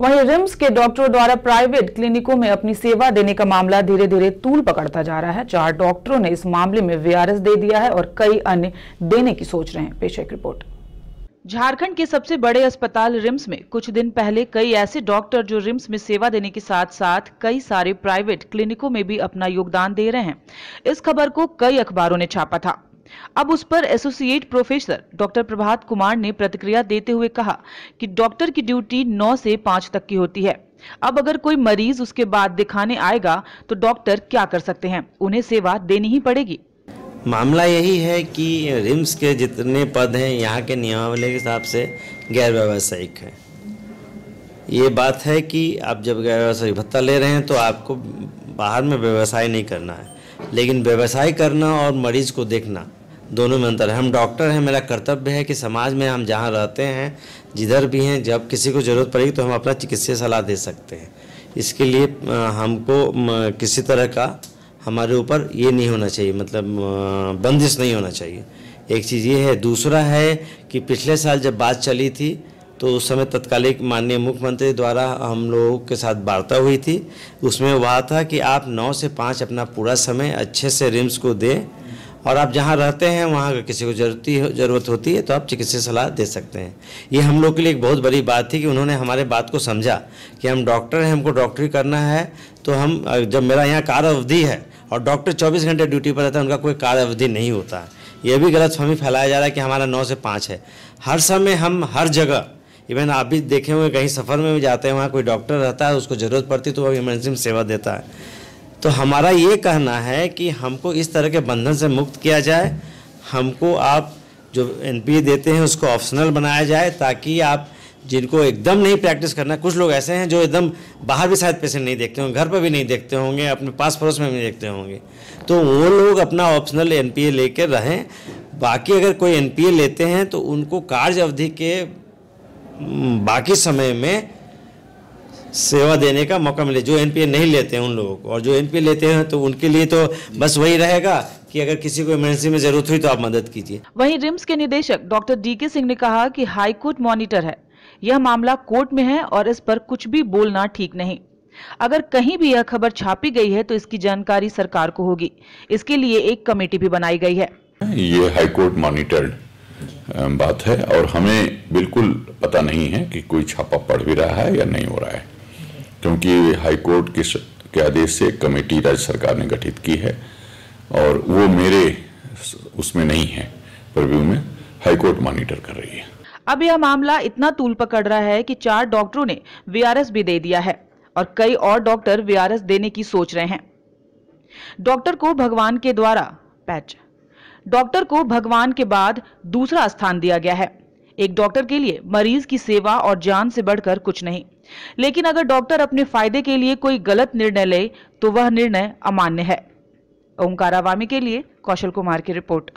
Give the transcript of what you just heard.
वहीं रिम्स के डॉक्टरों द्वारा प्राइवेट क्लिनिकों में अपनी सेवा देने का मामला धीरे धीरे तूल पकड़ता जा रहा है। चार डॉक्टरों ने इस मामले में वीआरएस दे दिया है और कई अन्य देने की सोच रहे हैं। पेश एक रिपोर्ट। झारखंड के सबसे बड़े अस्पताल रिम्स में कुछ दिन पहले कई ऐसे डॉक्टर जो रिम्स में सेवा देने के साथ साथ कई सारे प्राइवेट क्लिनिकों में भी अपना योगदान दे रहे हैं। इस खबर को कई अखबारों ने छापा था। अब उस पर associate professor doctor Prabhat Kumar ने प्रतिक्रिया देते हुए कहा कि डॉक्टर की ड्यूटी 9 से 5 तक की होती है। अब अगर कोई मरीज़ उसके बाद दिखाने आएगा तो डॉक्टर क्या कर सकते हैं? उन्हें सेवा देनी ही पड़ेगी। मामला यही है कि रिम्स के जितने पद हैं, यहाँ के नियमावली के हिसाब से गैर व्यावसायिक है। ये बात है कि आप जब गैर व्यावसायिक भत्ता ले रहे हैं तो आपको बाहर में व्यवसाय नहीं करना है। लेकिन व्यवसाय करना और मरीज़ को देखना दोनों में अंतर है। हम डॉक्टर हैं, मेरा कर्तव्य है कि समाज में हम जहाँ रहते हैं, जिधर भी हैं, जब किसी को ज़रूरत पड़ेगी तो हम अपना चिकित्सीय सलाह दे सकते हैं। इसके लिए हमको किसी तरह का हमारे ऊपर ये नहीं होना चाहिए मतलब बंदिश नहीं होना चाहिए। एक चीज़ ये है। दूसरा है कि पिछले साल जब बात चली थी तो उस समय तत्कालिक माननीय मुख्यमंत्री द्वारा हम लोगों के साथ वार्ता हुई थी। उसमें वह था कि आप नौ से पाँच अपना पूरा समय अच्छे से रिम्स को दें और आप जहाँ रहते हैं, वहाँ अगर किसी को जरूरती ज़रूरत होती है तो आप चिकित्सीय सलाह दे सकते हैं। ये हम लोग के लिए एक बहुत बड़ी बात थी कि उन्होंने हमारे बात को समझा कि हम डॉक्टर हैं, हमको डॉक्टरी करना है तो हम, जब मेरा यहाँ कार्य अवधि है और डॉक्टर 24 घंटे ड्यूटी पर रहता है, उनका कोई कार्य अवधि नहीं होता। है ये भी गलत फहमी फैलाया जा रहा है कि हमारा नौ से पाँच है। हर समय हम, हर जगह, इवन आप भी देखे हुए कहीं सफ़र में भी जाते हैं, वहाँ कोई डॉक्टर रहता है, उसको ज़रूरत पड़ती तो वो इमरजेंसी में सेवा देता है। तो हमारा ये कहना है कि हमको इस तरह के बंधन से मुक्त किया जाए। हमको आप जो एनपीए देते हैं, उसको ऑप्शनल बनाया जाए ताकि आप जिनको एकदम नहीं प्रैक्टिस करना, कुछ लोग ऐसे हैं जो एकदम बाहर भी शायद पेशेंट नहीं देखते होंगे, घर पर भी नहीं देखते होंगे, अपने पास पड़ोस में भी देखते होंगे। तो वो लोग अपना ऑप्शनल एन लेकर रहें। बाकी अगर कोई एनपीए लेते हैं तो उनको कार्य अवधि के बाकी समय में सेवा देने का मौका मिले। जो एनपीए नहीं लेते हैं उन लोगों को और जो एनपीए लेते हैं तो उनके लिए तो बस वही रहेगा कि अगर किसी को इमरजेंसी में ज़रूरत हुई तो आप मदद कीजिए। वहीं रिम्स के निदेशक डॉक्टर डी के सिंह ने कहा कि हाईकोर्ट मॉनिटर है। यह मामला कोर्ट में है और इस पर कुछ भी बोलना ठीक नहीं। अगर कहीं भी यह खबर छापी गई है तो इसकी जानकारी सरकार को होगी। इसके लिए एक कमेटी भी बनाई गई है। ये हाईकोर्ट मॉनिटर्ड बात है और हमें बिल्कुल पता नहीं है कि कोई छापा पड़ भी रहा है या नहीं हो रहा है। क्योंकि हाईकोर्ट के, के आदेश से कमेटी राज्य सरकार ने गठित की है और वो मेरे उसमें नहीं है परव्यू में हाईकोर्ट मॉनिटर कर रही है। अब यह मामला इतना तूल पकड़ रहा है कि चार डॉक्टरों ने वीआरएस भी दे दिया है और कई और डॉक्टर वीआरएस देने की सोच रहे हैं। डॉक्टर को भगवान के द्वारा पैच डॉक्टर को भगवान के बाद दूसरा स्थान दिया गया है। एक डॉक्टर के लिए मरीज़ की सेवा और जान से बढ़कर कुछ नहीं। लेकिन अगर डॉक्टर अपने फ़ायदे के लिए कोई गलत निर्णय ले तो वह निर्णय अमान्य है। ओंकार अवामी के लिए कौशल कुमार की रिपोर्ट।